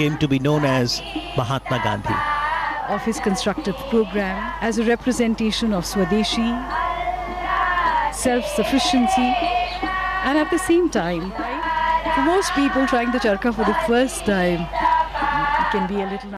came to be known as Mahatma Gandhi. of his constructive program as a representation of Swadeshi, self-sufficiency, and at the same time, for most people trying the charka for the first time, it can be a little